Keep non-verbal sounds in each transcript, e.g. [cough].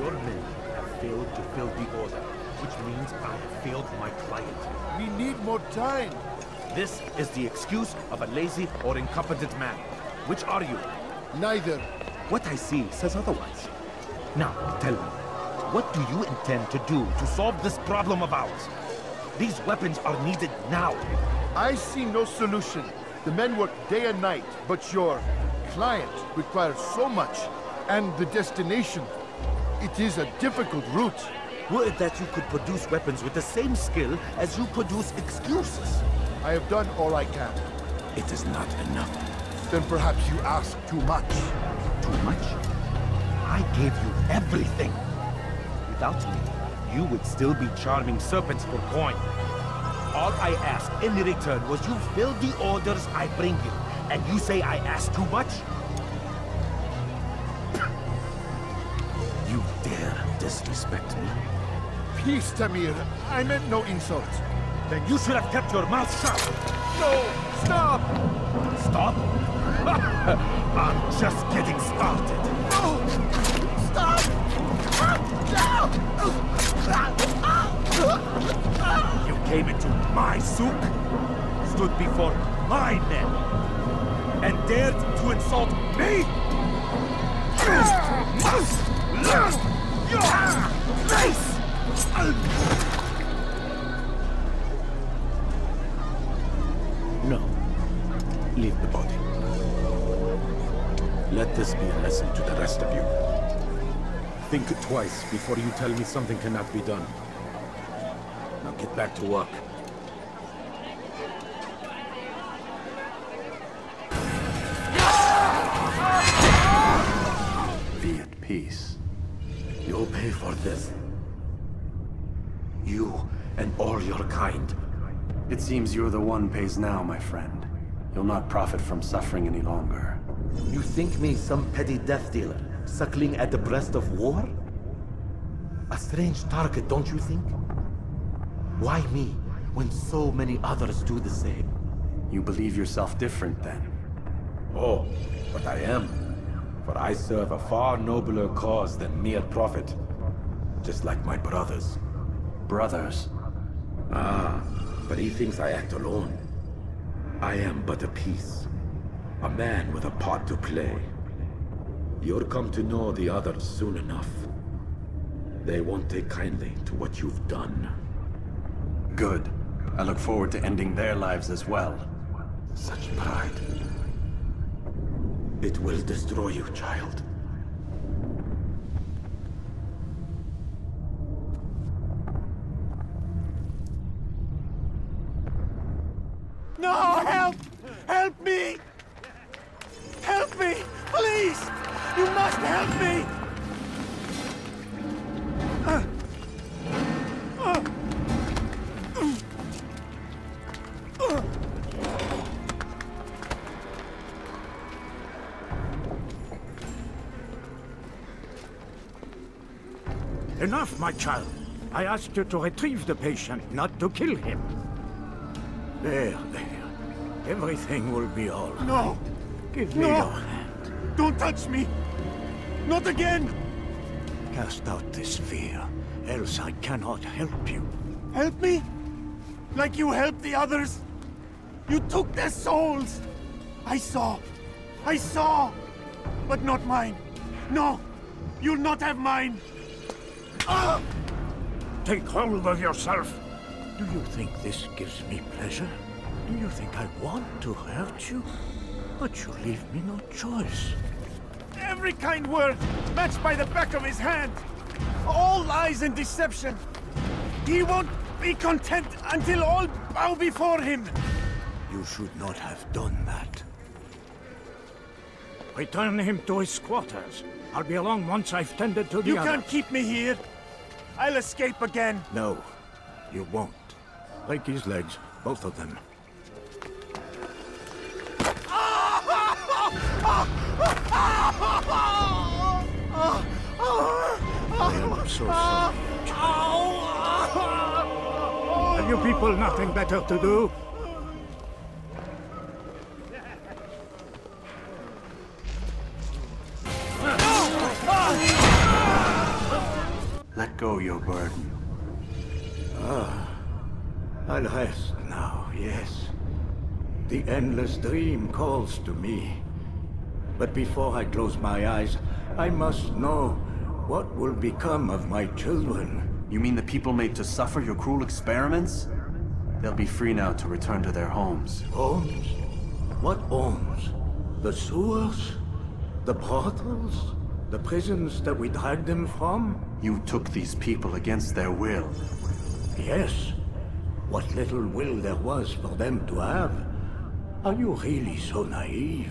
Your men have failed to fill the order, which means I have failed my client. We need more time. This is the excuse of a lazy or incompetent man. Which are you? Neither. What I see says otherwise. Now, tell me, what do you intend to do to solve this problem of ours? These weapons are needed now. I see no solution. The men work day and night, but your client requires so much. And the destination. It is a difficult route. Were it that you could produce weapons with the same skill as you produce excuses. I have done all I can. It is not enough. Then perhaps you ask too much. Too much? I gave you everything. Without me, you would still be charming serpents for coin. All I ask in return was you fill the orders I bring you. And you say I ask too much? Disrespect me? Peace, Tamir. I meant no insult. Then you should have kept your mouth shut. No! Stop! Stop? [laughs] I'm just getting started. No! Stop! You came into my souk, stood before my men, and dared to insult me? Must learn! No. Leave the body. Let this be a lesson to the rest of you. Think twice before you tell me something cannot be done. Now get back to work. Pay this. You and all your kind. It seems you're the one pays now, my friend. You'll not profit from suffering any longer. You think me some petty death dealer, suckling at the breast of war? A strange target, don't you think? Why me, when so many others do the same? You believe yourself different, then? Oh, but I am. For I serve a far nobler cause than mere profit. Just like my brothers. Brothers. Ah, but he thinks I act alone. I am but a piece. A man with a part to play. You'll come to know the others soon enough. They won't take kindly to what you've done. Good. I look forward to ending their lives as well. Such pride. It will destroy you, child. No, help! Help me! Help me! Please! You must help me! Enough, my child. I asked you to retrieve the patient, not to kill him. There, there. Everything will be all right. No! Give me No! your hand. Don't touch me! Not again! Cast out this fear, else I cannot help you. Help me? Like you helped the others? You took their souls! I saw! I saw! But not mine! No! You'll not have mine! Ah! Take hold of yourself. Do you think this gives me pleasure? Do you think I want to hurt you? But you leave me no choice. Every kind word matched by the back of his hand! All lies and deception! He won't be content until all bow before him! You should not have done that. Return him to his quarters. I'll be along once I've tended to the You others. can't keep me here! I'll escape again! No, you won't. Break his legs, both of them. Have you people nothing better to do? Let go your burden. Ah, I'll rest now, yes. The endless dream calls to me. But before I close my eyes, I must know what will become of my children. You mean the people made to suffer your cruel experiments? They'll be free now to return to their homes. Homes? What homes? The sewers? The brothels? The prisons that we dragged them from? You took these people against their will. Yes. What little will there was for them to have. Are you really so naive?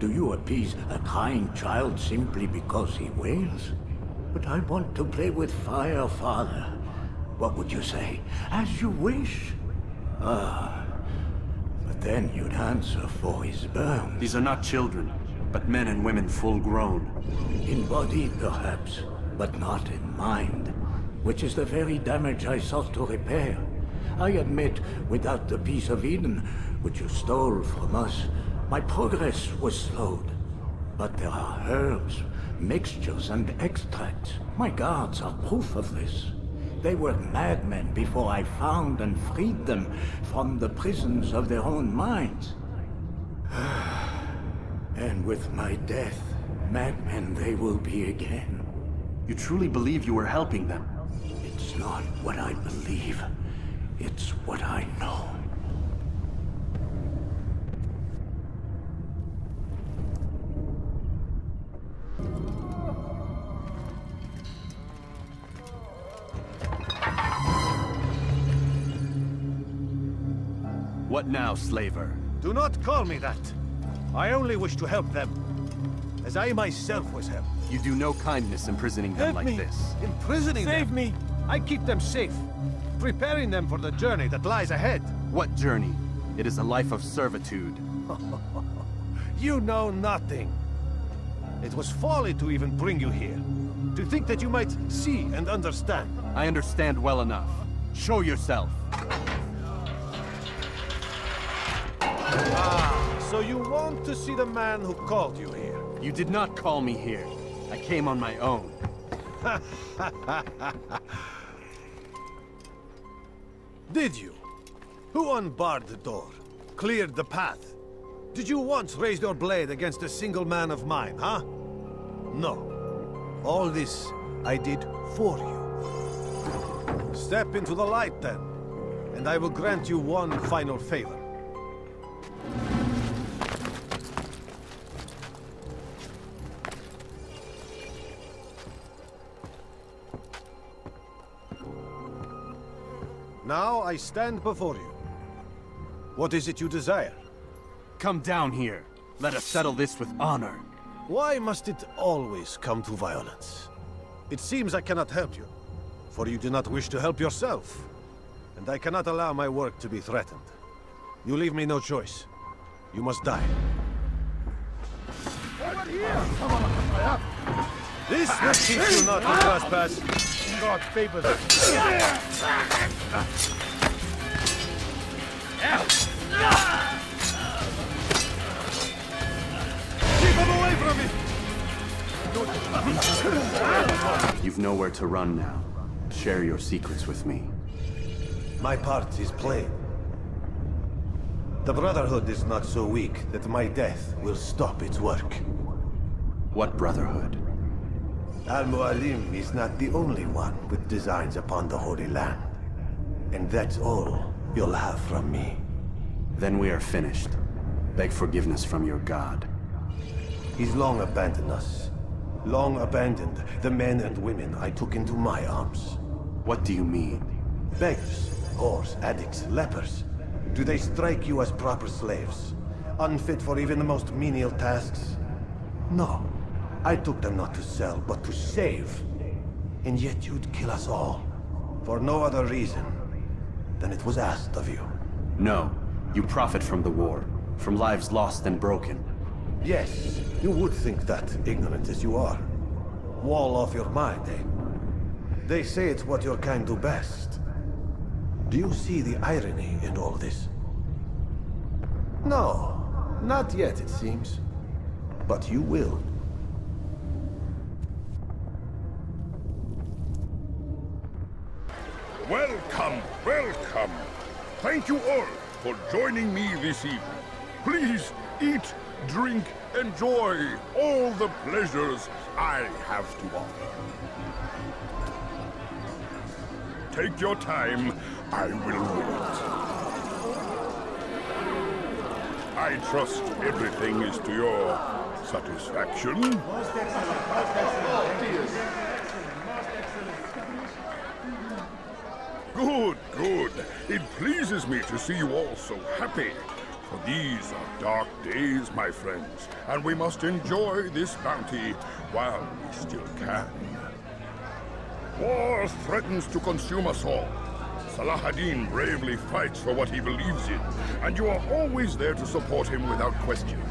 Do you appease a crying child simply because he wails? But I want to play with fire, father. What would you say? As you wish. Ah. But then you'd answer for his burns. These are not children, but men and women full grown. In body, perhaps, but not in mind. Which is the very damage I sought to repair. I admit, without the piece of Eden, which you stole from us, my progress was slowed. But there are herbs, mixtures, and extracts. My guards are proof of this. They were madmen before I found and freed them from the prisons of their own minds. [sighs] and with my death, madmen they will be again. You truly believe you were helping them? It's not what I believe. It's what I know. What now, slaver? Do not call me that. I only wish to help them. As I myself was helped. You do no kindness imprisoning them Help like me. this. Imprisoning Save them. me! I keep them safe. Preparing them for the journey that lies ahead. What journey? It is a life of servitude. [laughs] You know nothing. It was folly to even bring you here. To think that you might see and understand. I understand well enough. Show yourself. So you want to see the man who called you here? You did not call me here. I came on my own. [laughs] Did you? Who unbarred the door? Cleared the path? Did you once raise your blade against a single man of mine, huh? No. All this I did for you. Step into the light then, and I will grant you one final favor. Now I stand before you. What is it you desire? Come down here. Let us settle this with honor. Why must it always come to violence? It seems I cannot help you, for you do not wish to help yourself. And I cannot allow my work to be threatened. You leave me no choice. You must die. Over here! Come on, up! This will teach you not to trespass. God favors. Keep him away from me! You've nowhere to run now. Share your secrets with me. My part is played. The Brotherhood is not so weak that my death will stop its work. What brotherhood? Al-Mualim is not the only one with designs upon the Holy Land. And that's all you'll have from me. Then we are finished. Beg forgiveness from your god. He's long abandoned us. Long abandoned the men and women I took into my arms. What do you mean? Beggars, whores, addicts, lepers. Do they strike you as proper slaves? Unfit for even the most menial tasks? No. I took them not to sell, but to save. And yet you'd kill us all. For no other reason than it was asked of you. No. You profit from the war. From lives lost and broken. Yes, you would think that, ignorant as you are. Wall off your mind, eh? They say it's what your kind do best. Do you see the irony in all this? No, not yet, it seems. But you will. Welcome, welcome. Thank you all for joining me this evening. Please eat, drink, enjoy all the pleasures I have to offer. Take your time. I will wait. I trust everything is to your satisfaction. Good, good. It pleases me to see you all so happy. For these are dark days, my friends, and we must enjoy this bounty while we still can. War threatens to consume us all. Salah ad-Din bravely fights for what he believes in, and you are always there to support him without question.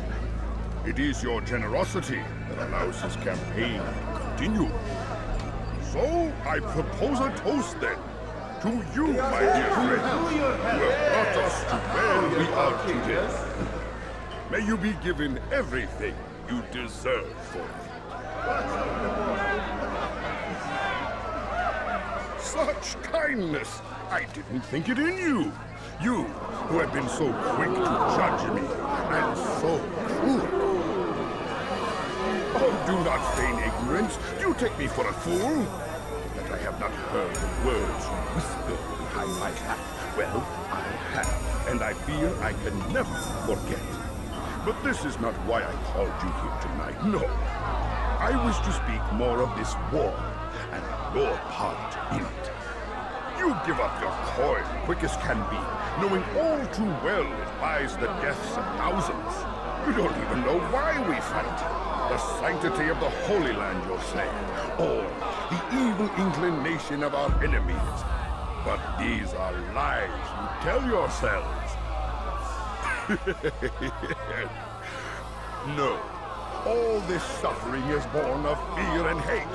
It is your generosity that allows his campaign to continue. So, I propose a toast then. To you, my dear friends, who have brought us to where we are today. May you be given everything you deserve for it. Such kindness! I didn't think it in you. You, who have been so quick to judge me, and so cruel. Oh, do not feign ignorance. You take me for a fool? Have not heard the words you whisper behind my back. Well, I have, and I fear I can never forget. But this is not why I called you here tonight, no. I wish to speak more of this war, and your part in it. You give up your coin quick as can be, knowing all too well it buys the deaths of thousands. You don't even know why we fight. The sanctity of the Holy Land, you'll say, or the evil inclination of our enemies. But these are lies you tell yourselves. [laughs] no. All this suffering is born of fear and hate.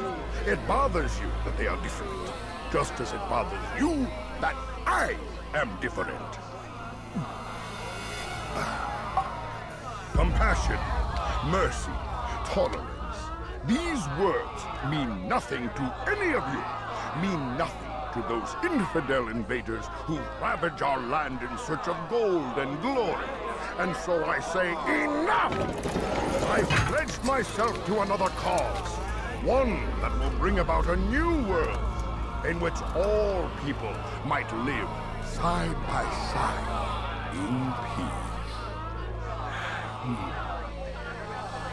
It bothers you that they are different, just as it bothers you that I am different. [sighs] Compassion, mercy, tolerance. These words mean nothing to any of you. Mean nothing to those infidel invaders who ravage our land in search of gold and glory. And so I say, enough! I've pledged myself to another cause. One that will bring about a new world in which all people might live side by side in peace.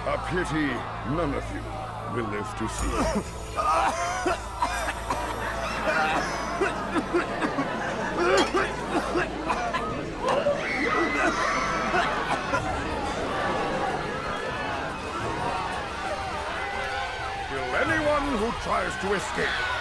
A pity none of you will live to see. Kill anyone who tries to escape.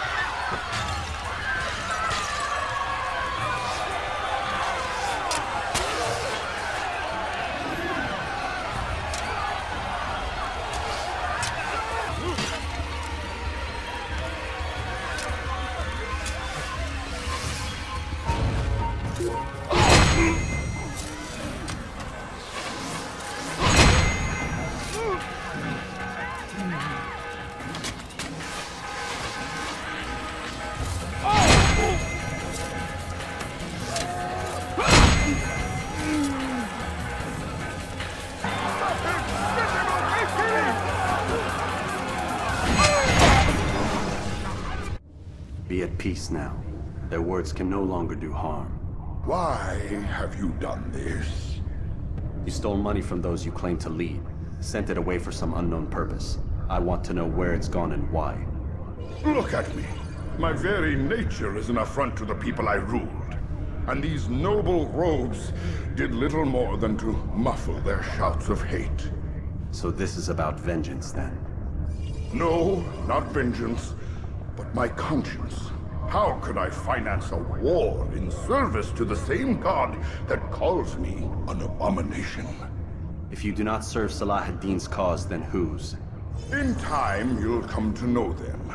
Be at peace now. Their words can no longer do harm. Why have you done this? You stole money from those you claim to lead, sent it away for some unknown purpose. I want to know where it's gone and why. Look at me. My very nature is an affront to the people I ruled. And these noble robes did little more than to muffle their shouts of hate. So this is about vengeance then. No, not vengeance, but my conscience. How could I finance a war in service to the same god that calls me an abomination? If you do not serve Salah ad-Din's cause, then whose? In time, you'll come to know them.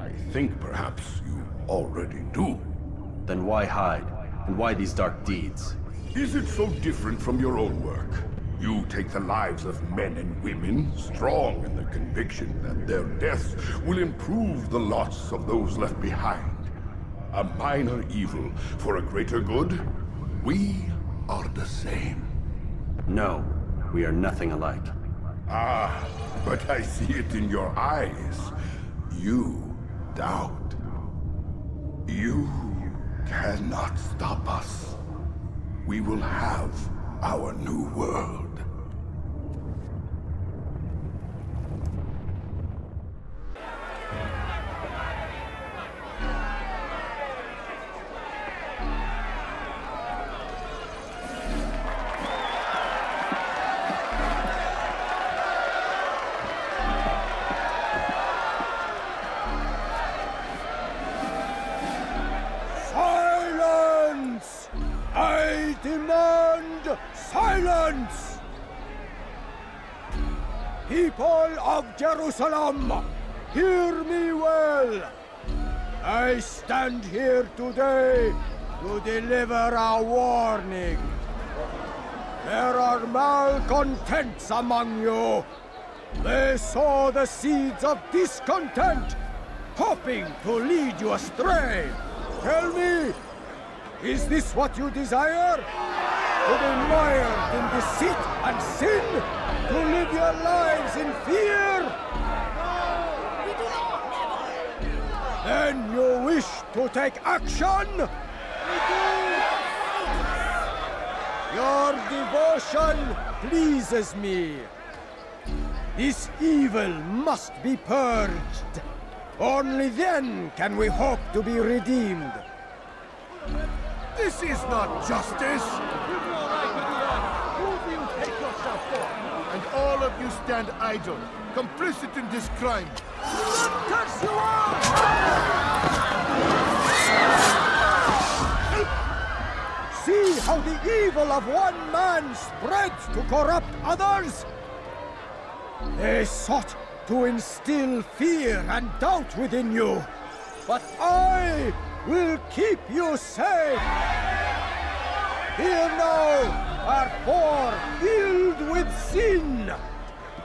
I think perhaps you already do. Then why hide? And why these dark deeds? Is it so different from your own work? You take the lives of men and women, strong in the conviction that their deaths will improve the lots of those left behind. A minor evil for a greater good. We are the same. No, we are nothing alike. Ah, but I see it in your eyes. You doubt. You cannot stop us. We will have our new world. To deliver a warning. There are malcontents among you. They sow the seeds of discontent, hoping to lead you astray. Tell me, is this what you desire? To be mired in deceit and sin? To live your lives in fear? Then you wish to take action? Your devotion pleases me. This evil must be purged. Only then can we hope to be redeemed. This is not justice! Who do you take yourself for? And all of you stand idle, complicit in this crime. Curse you all! See how the evil of one man spreads to corrupt others? They sought to instill fear and doubt within you. But I will keep you safe. Here now are four filled with sin.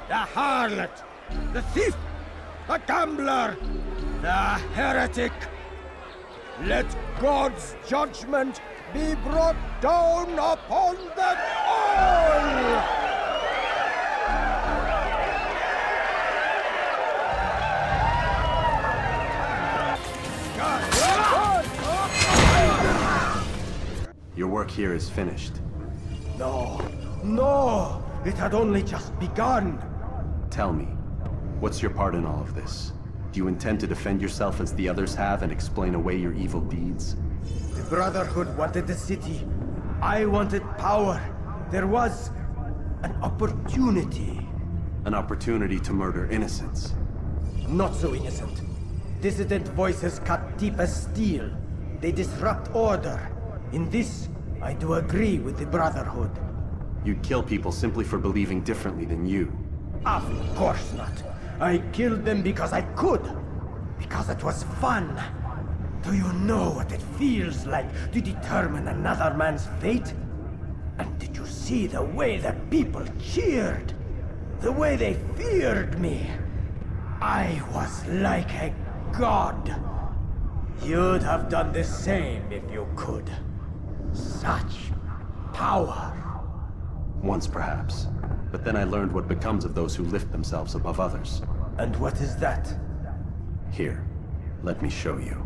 The harlot, the thief, the gambler, the heretic. Let God's judgment be brought down upon them all! Your work here is finished. No, no! It had only just begun! Tell me, what's your part in all of this? Do you intend to defend yourself as the others have and explain away your evil deeds? The Brotherhood wanted the city. I wanted power. There was an opportunity. An opportunity to murder innocents. Not so innocent. Dissident voices cut deep as steel. They disrupt order. In this, I do agree with the Brotherhood. You'd kill people simply for believing differently than you. Of course not. I killed them because I could. Because it was fun. Do you know what it feels like to determine another man's fate? And did you see the way the people cheered? The way they feared me? I was like a god. You'd have done the same if you could. Such power. Once perhaps. But then I learned what becomes of those who lift themselves above others. And what is that? Here, let me show you.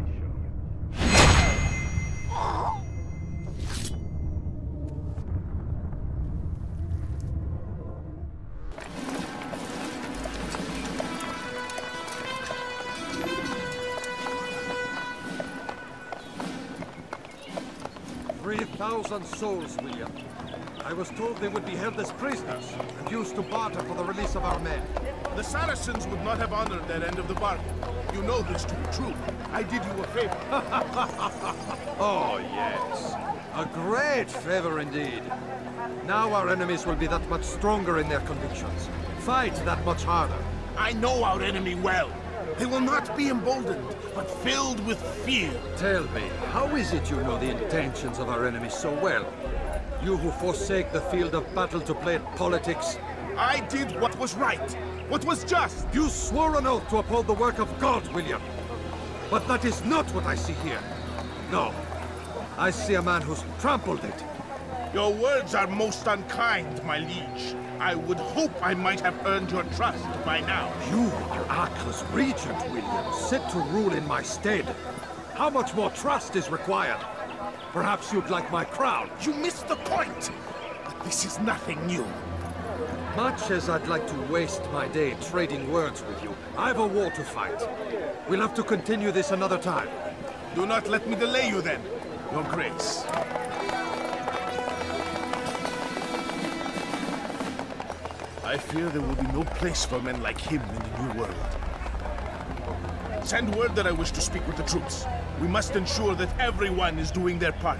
Souls, William. I was told they would be held as prisoners and used to barter for the release of our men. The Saracens would not have honored that end of the bargain. You know this to be true. I did you a favor. [laughs] Oh, yes. A great favor indeed. Now our enemies will be that much stronger in their convictions. Fight that much harder. I know our enemy well. They will not be emboldened, but filled with fear. Tell me, how is it you know the intentions of our enemies so well? You who forsake the field of battle to play at politics, I did what was right, what was just. you swore an oath to uphold the work of God, William. But that is not what I see here. No. I see a man who's trampled it. Your words are most unkind, my liege. I would hope I might have earned your trust by now. You are Acre's regent, William, set to rule in my stead. How much more trust is required? Perhaps you'd like my crown. You missed the point! But this is nothing new. Much as I'd like to waste my day trading words with you, I've a war to fight. We'll have to continue this another time. Do not let me delay you then, Your Grace. I fear there will be no place for men like him in the New World. Send word that I wish to speak with the troops. We must ensure that everyone is doing their part.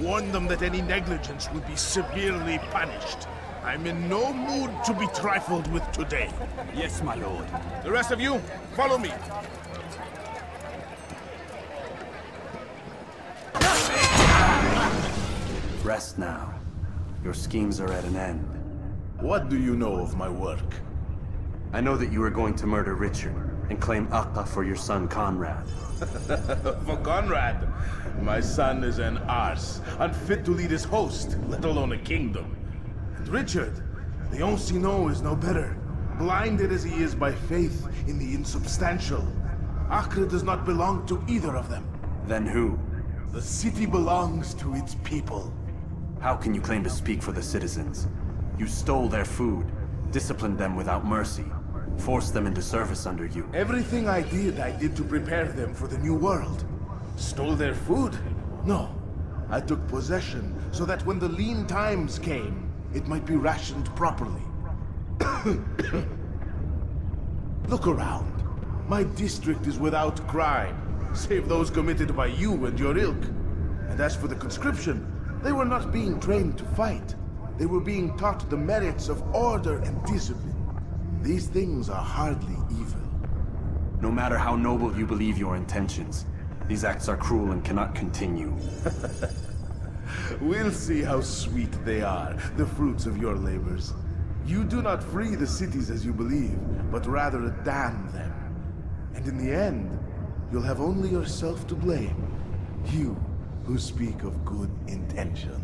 Warn them that any negligence would be severely punished. I'm in no mood to be trifled with today. Yes, my lord. The rest of you, follow me. Rest now. Your schemes are at an end. What do you know of my work? I know that you are going to murder Richard and claim Acre for your son Conrad. [laughs] For Conrad, my son is an arse, unfit to lead his host, let alone a kingdom. And Richard, the Angevin is no better, blinded as he is by faith in the insubstantial. Acre does not belong to either of them. Then who? The city belongs to its people. How can you claim to speak for the citizens? You stole their food, disciplined them without mercy, forced them into service under you. Everything I did, I did to prepare them for the new world. Stole their food? No. I took possession so that when the lean times came, it might be rationed properly. [coughs] Look around. My district is without crime, save those committed by you and your ilk. And as for the conscription, they were not being trained to fight. They were being taught the merits of order and discipline. These things are hardly evil. No matter how noble you believe your intentions, these acts are cruel and cannot continue. [laughs] We'll see how sweet they are, the fruits of your labors. You do not free the cities as you believe, but rather damn them. And in the end, you'll have only yourself to blame. You who speak of good intentions.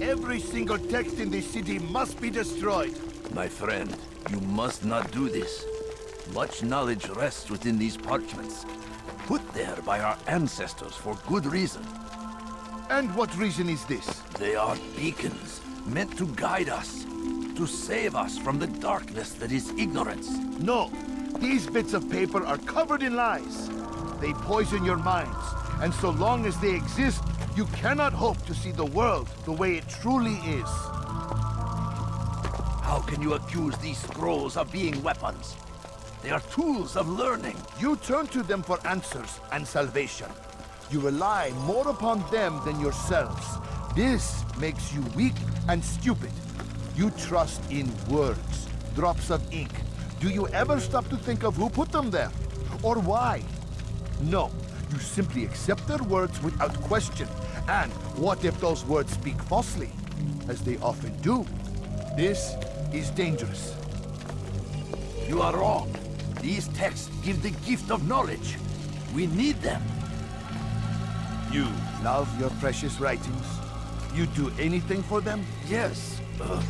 Every single text in this city must be destroyed. My friend, you must not do this. Much knowledge rests within these parchments, put there by our ancestors for good reason. And what reason is this? They are beacons, meant to guide us, to save us from the darkness that is ignorance. No. These bits of paper are covered in lies. They poison your minds, and so long as they exist, you cannot hope to see the world the way it truly is. How can you accuse these scrolls of being weapons? They are tools of learning. You turn to them for answers and salvation. You rely more upon them than yourselves. This makes you weak and stupid. You trust in words, drops of ink. Do you ever stop to think of who put them there? Or why? No, you simply accept their words without question. And what if those words speak falsely? As they often do. This is dangerous. You are wrong. These texts give the gift of knowledge. We need them. You love your precious writings? You do anything for them? Yes. Uh,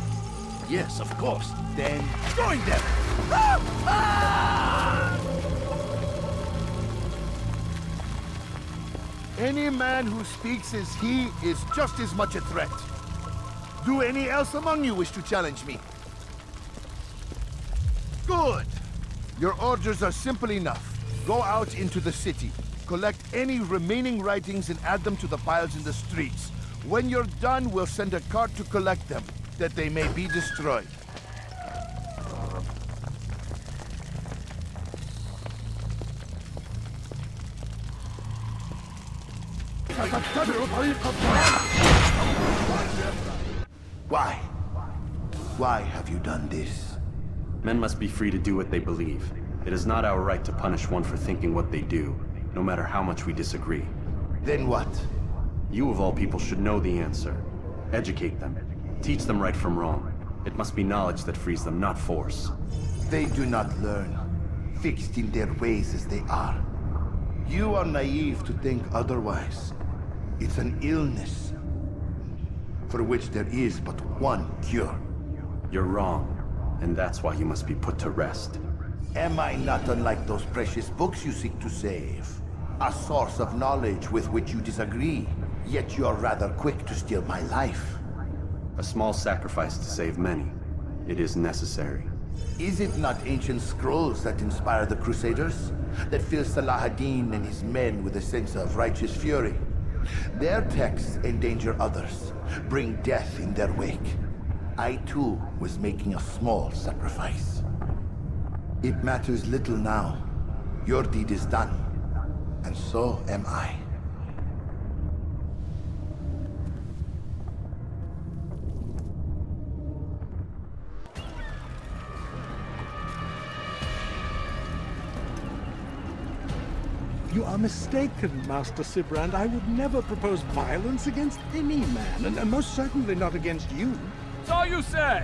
yes, of course. Then join them! Any man who speaks as he is just as much a threat. Do any else among you wish to challenge me? Good. Your orders are simple enough. Go out into the city. Collect any remaining writings and add them to the piles in the streets. When you're done, we'll send a cart to collect them, that they may be destroyed. Why? Why have you done this? Men must be free to do what they believe. It is not our right to punish one for thinking what they do, no matter how much we disagree. Then what? You of all people should know the answer. Educate them. Teach them right from wrong. It must be knowledge that frees them, not force. They do not learn, fixed in their ways as they are. You are naive to think otherwise. It's an illness for which there is but one cure. You're wrong, and that's why you must be put to rest. Am I not unlike those precious books you seek to save? A source of knowledge with which you disagree, yet you're rather quick to steal my life. A small sacrifice to save many. It is necessary. Is it not ancient scrolls that inspire the Crusaders? That fill Salah ad-Din and his men with a sense of righteous fury? Their texts endanger others, bring death in their wake. I too was making a small sacrifice. It matters little now. Your deed is done, and so am I. are mistaken, Master Sibrand. I would never propose violence against any man, and, and most certainly not against you. So you say,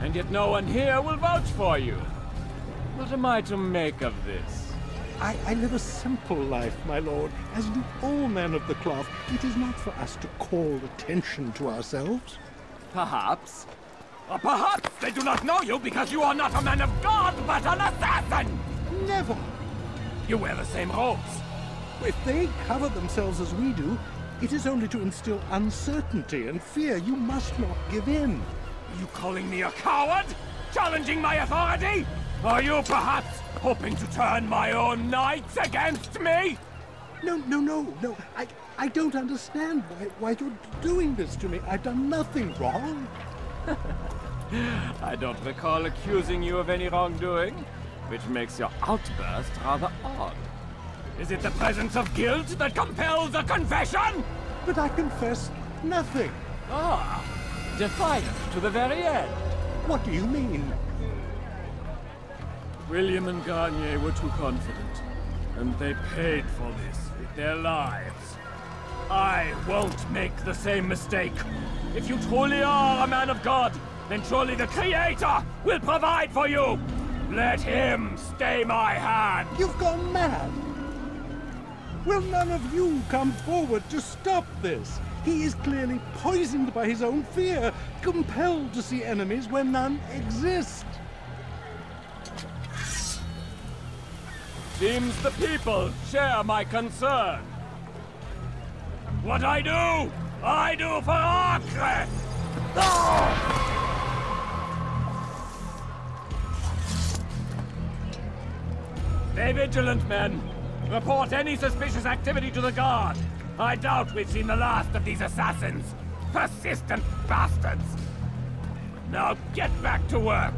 and yet no one here will vouch for you. What am I to make of this? I, I live a simple life, my lord, as do all men of the cloth. It is not for us to call attention to ourselves. Perhaps. Or perhaps they do not know you because you are not a man of God, but an assassin! Never! You wear the same robes. If they cover themselves as we do, it is only to instill uncertainty and fear. You must not give in. Are you calling me a coward? Challenging my authority? Are you perhaps hoping to turn my own knights against me? No, no, no, no. I, I don't understand why, why you're doing this to me. I've done nothing wrong. [laughs] I don't recall accusing you of any wrongdoing, which makes your outburst rather odd. Is it the presence of guilt that compels a confession? But I confess nothing. Ah, defiant to the very end. What do you mean? William and Garnier were too confident, and they paid for this with their lives. I won't make the same mistake. If you truly are a man of God, then surely the Creator will provide for you! Let him stay my hand! You've gone mad! Will none of you come forward to stop this? He is clearly poisoned by his own fear, compelled to see enemies where none exist. Seems the people share my concern. What I do, I do for Acre! Stay vigilant, men. Report any suspicious activity to the guard. I doubt we've seen the last of these assassins. Persistent bastards! Now get back to work!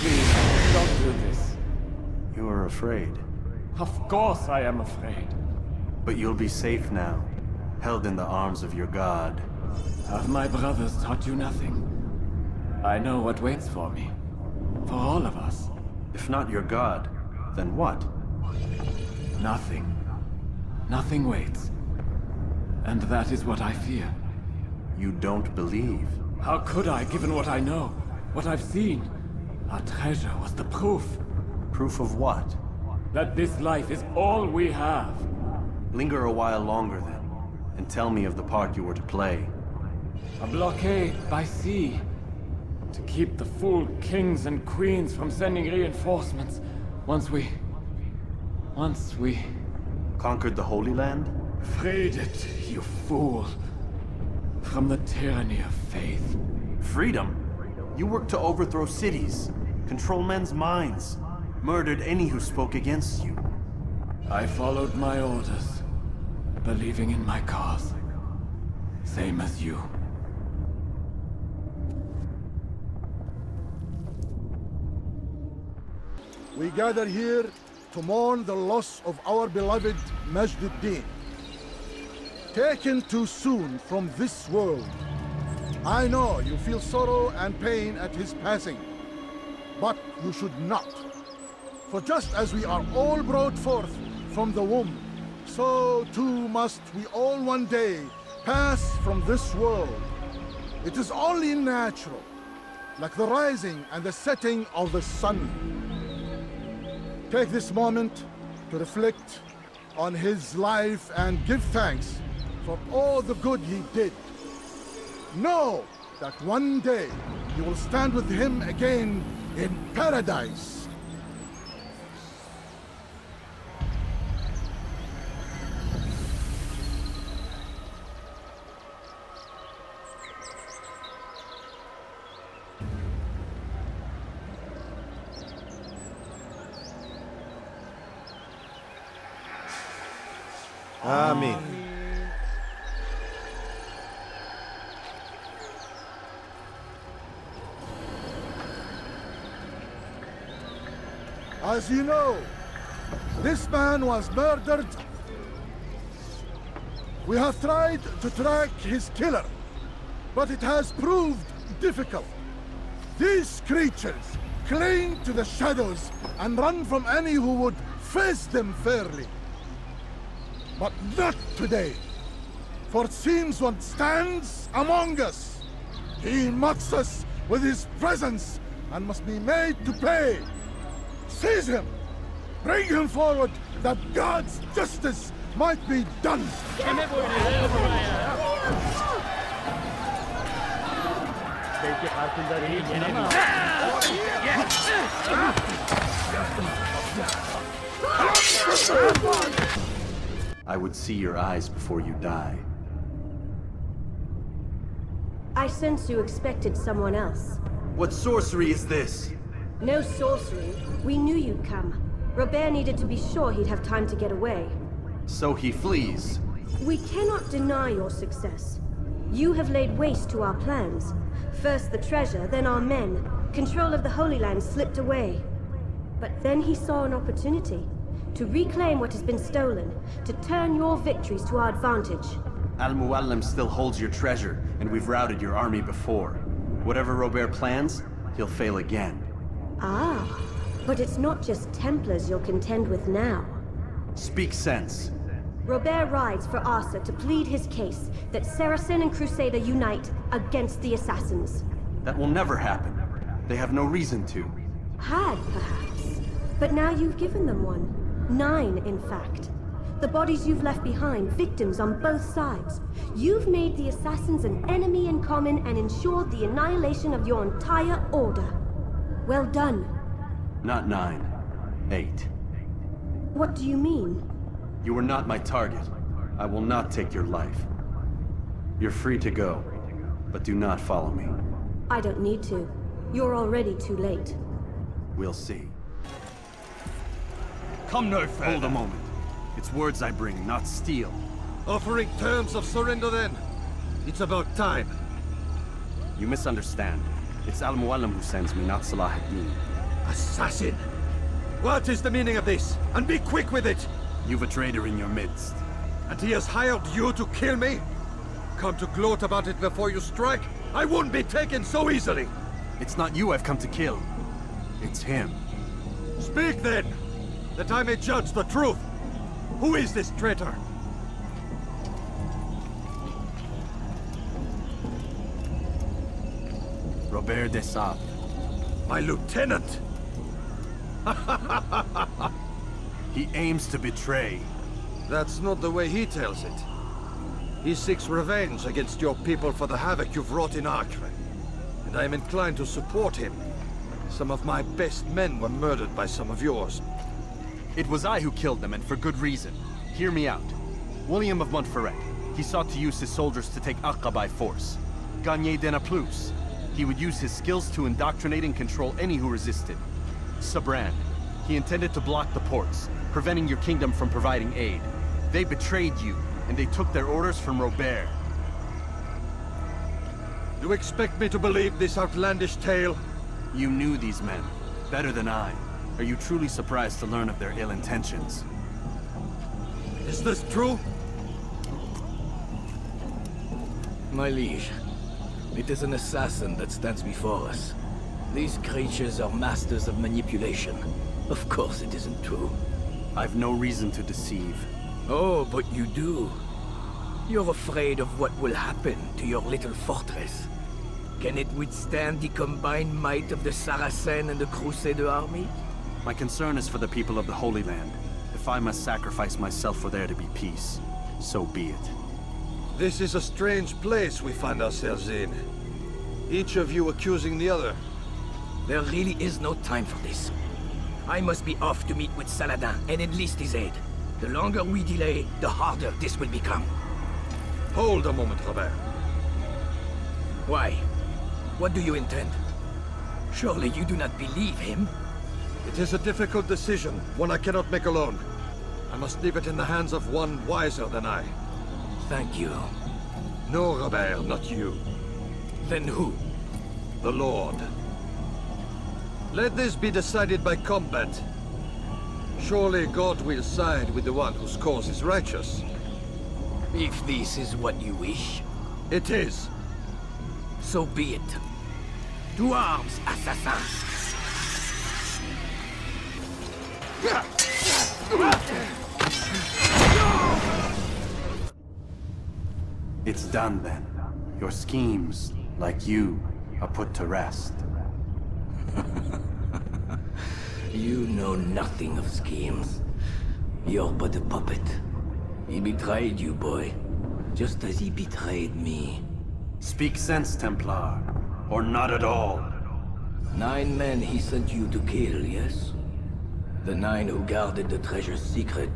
Please, don't do this. You are afraid. Of course I am afraid. But you'll be safe now, held in the arms of your god. Have my brothers taught you nothing? I know what waits for me. For all of us. If not your god, then what? Nothing. Nothing waits. And that is what I fear. You don't believe. How could I, given what I know? What I've seen? Our treasure was the proof. Proof of what? That this life is all we have. Linger a while longer then, and tell me of the part you were to play. A blockade by sea. To keep the fool kings and queens from sending reinforcements. Once we... Once we... Conquered the Holy Land? Freed it, you fool. From the tyranny of faith. Freedom? You worked to overthrow cities, control men's minds, murdered any who spoke against you. I followed my orders, believing in my cause. Same as you. We gather here to mourn the loss of our beloved Majd Addin. Taken too soon from this world, I know you feel sorrow and pain at his passing, but you should not. For just as we are all brought forth from the womb, so too must we all one day pass from this world. It is only natural, like the rising and the setting of the sun. Take this moment to reflect on his life and give thanks for all the good he did. Know that one day you will stand with him again in paradise. As you know, this man was murdered. We have tried to track his killer, but it has proved difficult. These creatures cling to the shadows and run from any who would face them fairly. But not today. For seems one stands among us. He mocks us with his presence and must be made to pay. Seize him! Bring him forward that God's justice might be done! I would see your eyes before you die. I sense you expected someone else. What sorcery is this? No sorcery. We knew you'd come. Robert needed to be sure he'd have time to get away. So he flees. We cannot deny your success. You have laid waste to our plans. First the treasure, then our men. Control of the Holy Land slipped away. But then he saw an opportunity. To reclaim what has been stolen. To turn your victories to our advantage. Al-Mualim still holds your treasure, and we've routed your army before. Whatever Robert plans, he'll fail again. Ah, but it's not just Templars you'll contend with now. Speak sense. Robert rides for Arsuf to plead his case that Saracen and Crusader unite against the Assassins. That will never happen. They have no reason to. Had, perhaps. But now you've given them one. Nine, in fact. The bodies you've left behind, victims on both sides. You've made the Assassins an enemy in common and ensured the annihilation of your entire order. Well done. Not nine. Eight. What do you mean? You were not my target. I will not take your life. You're free to go, but do not follow me. I don't need to. You're already too late. We'll see. Come no further. Hold a moment. It's words I bring, not steel. Offering terms of surrender then? It's about time. You misunderstand. It's Al-Mualim who sends me, not Salah ad-Din. Assassin! What is the meaning of this? And be quick with it! You've a traitor in your midst. And he has hired you to kill me? Come to gloat about it before you strike? I won't be taken so easily! It's not you I've come to kill. It's him. Speak then! That I may judge the truth! Who is this traitor? Robert de Sablé. My lieutenant! [laughs] he aims to betray. That's not the way he tells it. He seeks revenge against your people for the havoc you've wrought in Acre. And I am inclined to support him. Some of my best men were murdered by some of yours. It was I who killed them, and for good reason. Hear me out. William of Montferrat. He sought to use his soldiers to take Acre by force. Garnier de Naplouse. He would use his skills to indoctrinate and control any who resisted. Sibrand. He intended to block the ports, preventing your kingdom from providing aid. They betrayed you, and they took their orders from Robert. You expect me to believe this outlandish tale? You knew these men, better than I. Are you truly surprised to learn of their ill intentions? Is this true? My liege, It is an assassin that stands before us. These creatures are masters of manipulation. Of course it isn't true. I've no reason to deceive. Oh, but you do. You're afraid of what will happen to your little fortress. Can it withstand the combined might of the Saracen and the Crusader army? My concern is for the people of the Holy Land. If I must sacrifice myself for there to be peace, so be it. This is a strange place we find ourselves in. Each of you accusing the other. There really is no time for this. I must be off to meet with Saladin and enlist his aid. The longer we delay, the harder this will become. Hold a moment, Robert. Why? What do you intend? Surely you do not believe him? It is a difficult decision, one I cannot make alone. I must leave it in the hands of one wiser than I. Thank you. No, Robert, not you. Then who? The Lord. Let this be decided by combat. Surely God will side with the one whose cause is righteous. If this is what you wish. It is. So be it. To arms, assassins! [laughs] Ah! It's done then. Your schemes, like you, are put to rest. [laughs] you know nothing of schemes. You're but a puppet. He betrayed you, boy. Just as he betrayed me. Speak sense, Templar. Or not at all. Nine men he sent you to kill, yes? The nine who guarded the treasure's secret.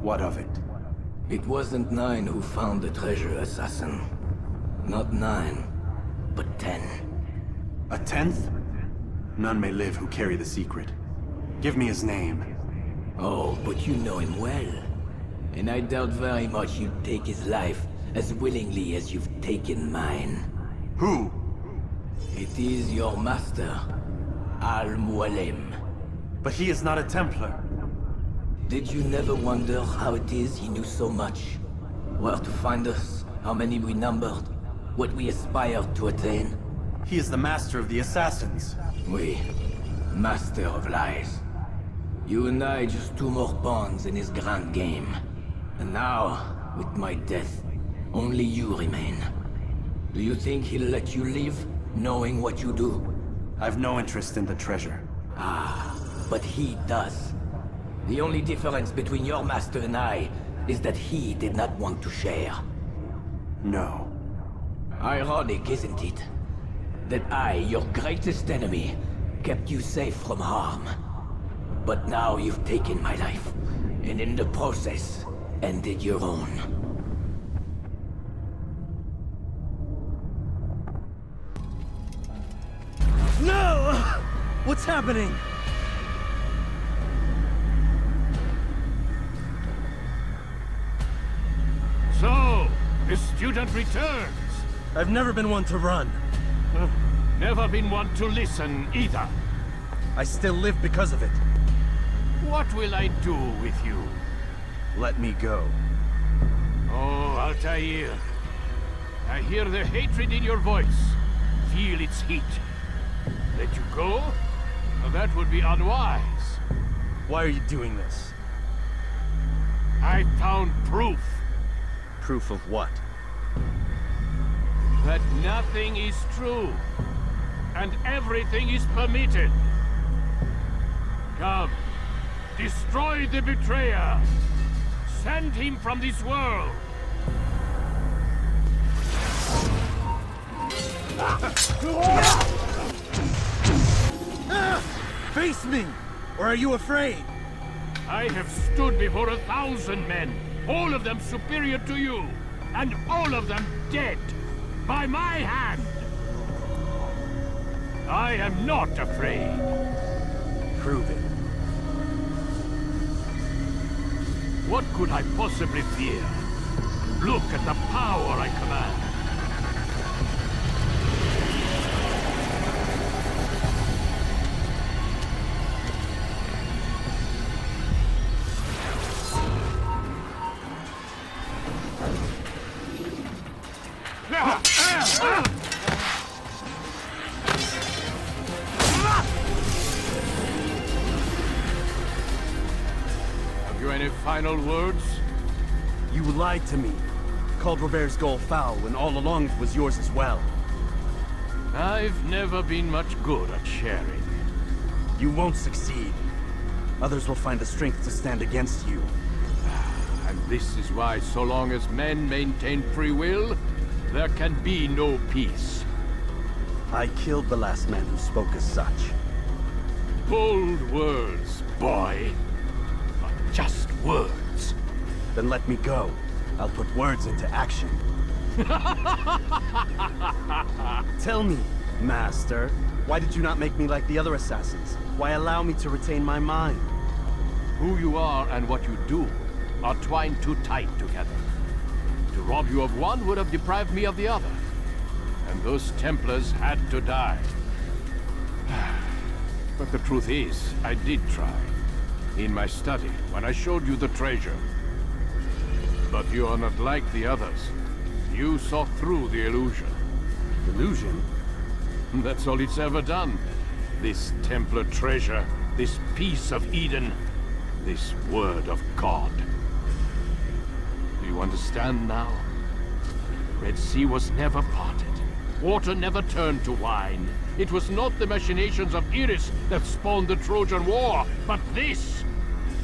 What of it? It wasn't nine who found the treasure, assassin. Not nine, but ten. A tenth? None may live who carry the secret. Give me his name. Oh, but you know him well. And I doubt very much you'd take his life as willingly as you've taken mine. Who? It is your master, Al-Mualim. But he is not a Templar. Did you never wonder how it is he knew so much? Where to find us, how many we numbered, what we aspired to attain? He is the master of the assassins. We, master of lies. You and I just two more pawns in his grand game. And now, with my death, only you remain. Do you think he'll let you live, knowing what you do? I've no interest in the treasure. Ah, but he does. The only difference between your master and I is that he did not want to share. No. Ironic, isn't it? That I, your greatest enemy, kept you safe from harm. But now you've taken my life, and in the process, ended your own. No! What's happening? The student returns. I've never been one to run. Never been one to listen, either. I still live because of it. What will I do with you? Let me go. Oh, Altair. I hear the hatred in your voice. Feel its heat. Let you go? Well, that would be unwise. Why are you doing this? I found proof. Proof of what? That nothing is true. And everything is permitted. Come. Destroy the betrayer. Send him from this world. Face me! Or are you afraid? I have stood before a thousand men, all of them superior to you, and all of them dead, by my hand. I am not afraid. Prove it. What could I possibly fear? Look at the power I command. To me. Called Robert's goal foul when all along it was yours as well. I've never been much good at sharing. You won't succeed. Others will find the strength to stand against you. Ah, and this is why so long as men maintain free will, there can be no peace. I killed the last man who spoke as such. Bold words, boy. But just words. Then let me go. I'll put words into action. [laughs] Tell me, Master, why did you not make me like the other assassins? Why allow me to retain my mind? Who you are and what you do are twined too tight together. To rob you of one would have deprived me of the other. And those Templars had to die. [sighs] But the truth is, I did try. In my study, when I showed you the treasure. But you are not like the others. You saw through the illusion. Illusion? [laughs] That's all it's ever done. This Templar treasure, this piece of Eden, this word of God. Do you understand now? The Red Sea was never parted. Water never turned to wine. It was not the machinations of Eris that spawned the Trojan War, but this!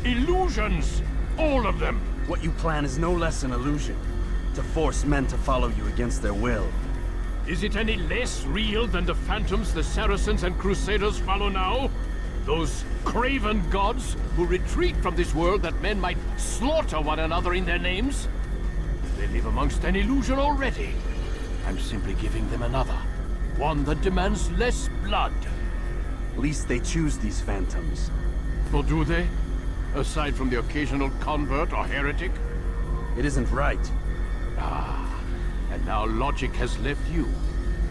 Illusions! All of them! What you plan is no less an illusion. To force men to follow you against their will. Is it any less real than the phantoms the Saracens and Crusaders follow now? Those craven gods who retreat from this world that men might slaughter one another in their names? They live amongst an illusion already. I'm simply giving them another. One that demands less blood. At least they choose these phantoms. Or do they? Aside from the occasional convert or heretic? It isn't right. Ah, and now logic has left you.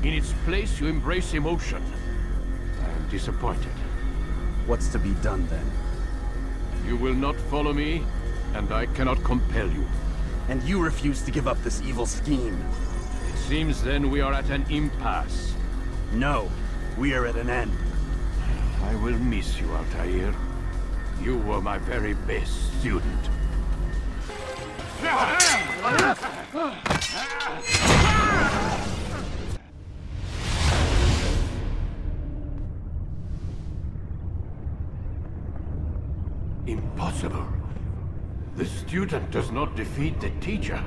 In its place, you embrace emotion. I am disappointed. What's to be done then? You will not follow me, and I cannot compel you. And you refuse to give up this evil scheme. It seems then we are at an impasse. No, we are at an end. I will miss you, Altair. You were my very best student. Impossible. The student does not defeat the teacher.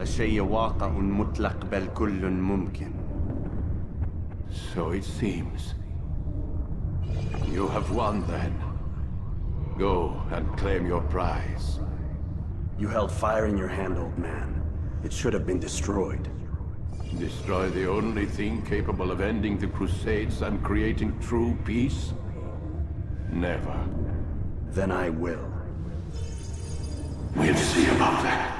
الشيء واقع مطلق بل كل ممكن. So it seems. You have won then. Go and claim your prize. You held fire in your hand, old man. It should have been destroyed. Destroy the only thing capable of ending the Crusades and creating true peace? Never. Then I will. We'll see about that.